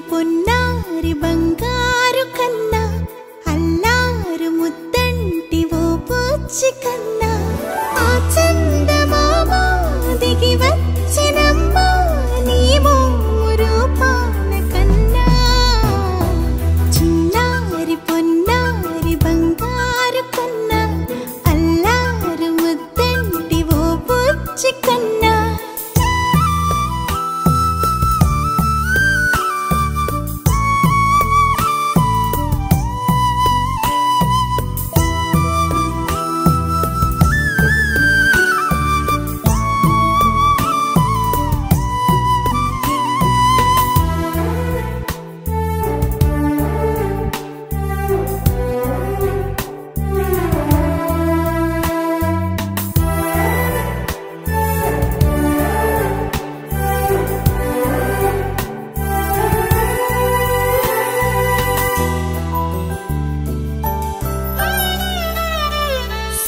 pun nari bangga.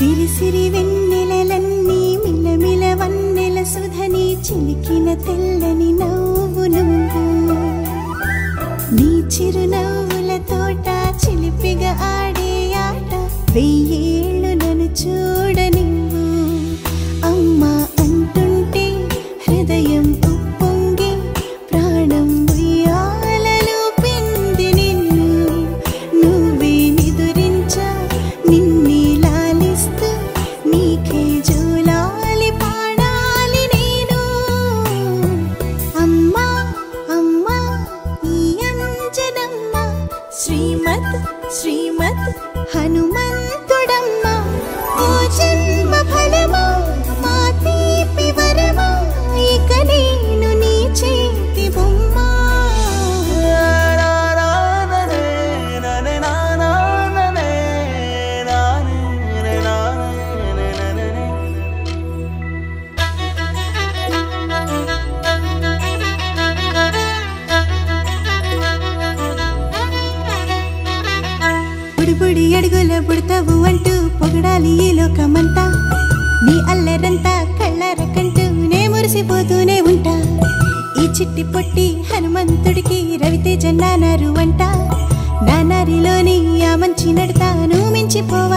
సిరి సిరి వెన్నెలన్నీ మిలమిల వన్నెల సుధని చిలికిన తెల్లని నవ్వు నువ్వు. నీ చిరునవ్వుల తోట చిలిపిగా ఆడే ఆట వెయ్యేళ్ళు నన్ను చూడ నువ్వు అమ్మా అంటుంటే హృదయం हनुमान బుడి బుడి అడుగుల బుడతావు అంటూ పొగడాలి ఈ లోకమంతా. నీ అల్లరంతా కళ్ళార కంటూ నే మురిసిపోతూనే ఉంటా. ఈ చిట్టి పొట్టి హనుమంతుడికి రవితేజ నానారు అంట. నానారిలోని ఆ మంచి నడతాను మించిపో.